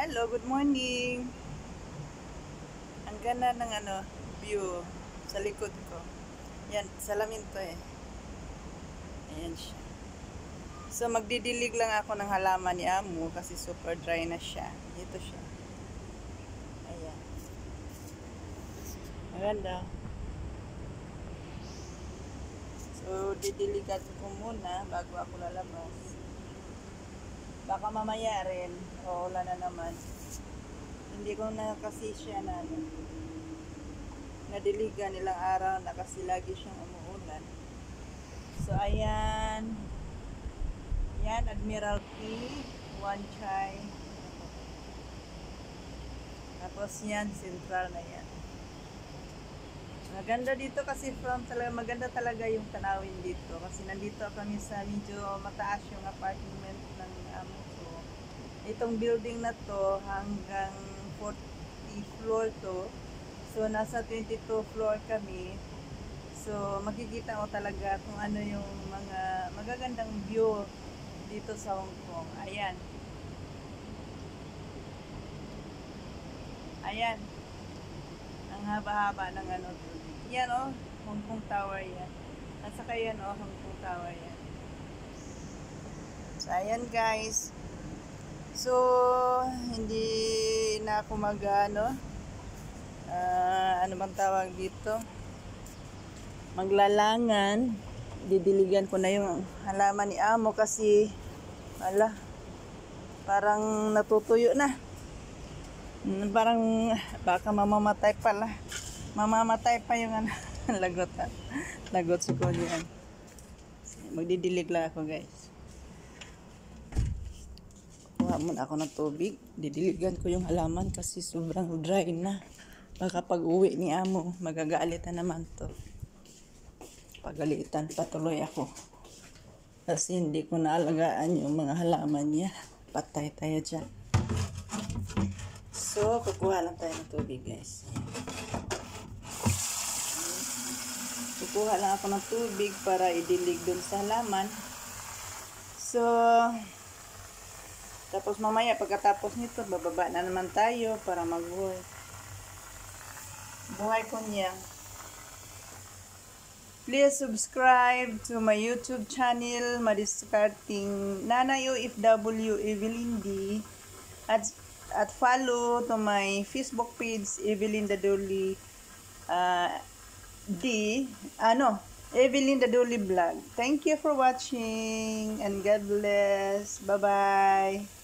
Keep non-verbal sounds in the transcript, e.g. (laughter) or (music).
Hello, good morning. Ang ganda ng ano, view sa likod ko. Yan, salamin to eh. Ayan siya. So, magdidilig lang ako ng halaman ni Amo kasi super dry na siya. Dito siya. Ayan. Maganda. So, didiligan ko muna bago ako lalabas. Baka mamaya rin, o wala na naman. Hindi ko na kasi siya na ano, nadiligan ilang araw na kasi lagi siyang umuulan. So, ayan. Yan, Admiralty, One Chai. Tapos yan, Central na yan. Maganda dito kasi from talaga, maganda talaga yung tanawin dito. Kasi nandito kami sa medyo mataas yung apartment ng amo ko. Itong building na to hanggang 40 floor to. So, nasa 22 floor kami. So, makikita ko talaga kung ano yung mga magagandang view dito sa Hong Kong. Ayan. Ayan. Ang haba-haba ng ano. Yan oh, Hong Kong Tower yan. At saka yan oh, Hong Kong Tower yan. So, ayan guys. So, hindi na ako mag ano, ah, ano bang tawag dito? Maglalangan. Didiligan ko na yung halaman ni Amo kasi, ala, parang natutuyo na. Mm, Parang baka mamamatay pala. Mamamatay pa yung ano, (laughs) lagot ha. Lagot si Connie yan. Magdidilig lang ako guys. Kuha muna ako ng tubig. Didiligan ko yung halaman kasi sobrang dry na. Baka pag uwi ni Amo, magagaalitan naman to. Pagalitan patuloy ako. Kasi hindi ko naalagaan yung mga halaman niya. Patay tayo dyan. So, kukuha lang tayo ng tubig, guys. Kukuha lang ako ng tubig para idilig dun sa halaman. So, tapos mamaya pagkatapos nito, bababa na naman tayo para mag-work. Buhay ko niya. Please subscribe to my YouTube channel, Madiskarting Nanay OFW Evelyn D. At, at follow to my Facebook page, Evelyn Daduli uh, D. Ano? Evelyn Daduli Vlog. Thank you for watching and God bless. Bye-bye.